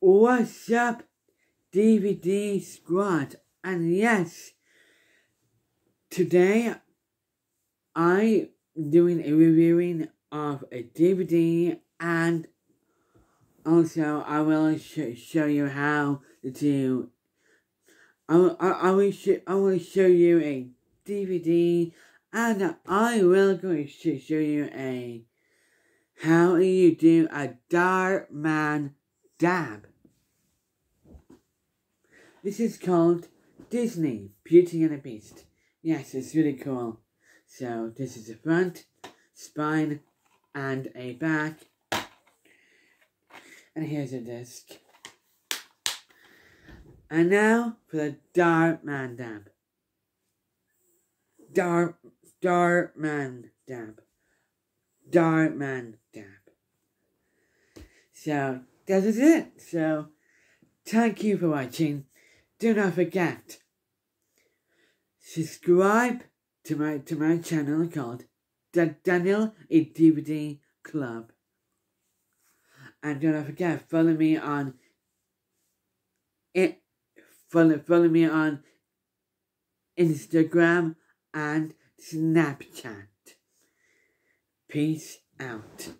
What's up, DVD squad? And yes, today I'm doing a reviewing of a DVD and also I will sh- show you how to. I I, I will sh- I will show you a DVD and I will go sh- show you a how you do a Dhar Mann dab. This is called Disney Beauty and the Beast. Yes, it's really cool. So this is the front, spine, and a back. And here's a disc. And now for the Dhar Mann dab. Dhar, Dhar Mann dab. Dhar Mann dab. So that is it. So thank you for watching. Do not forget subscribe to my to my channel called Da- Daniel a DVD Club. And do not forget follow me on it follow follow me on Instagram and Snapchat. Peace out.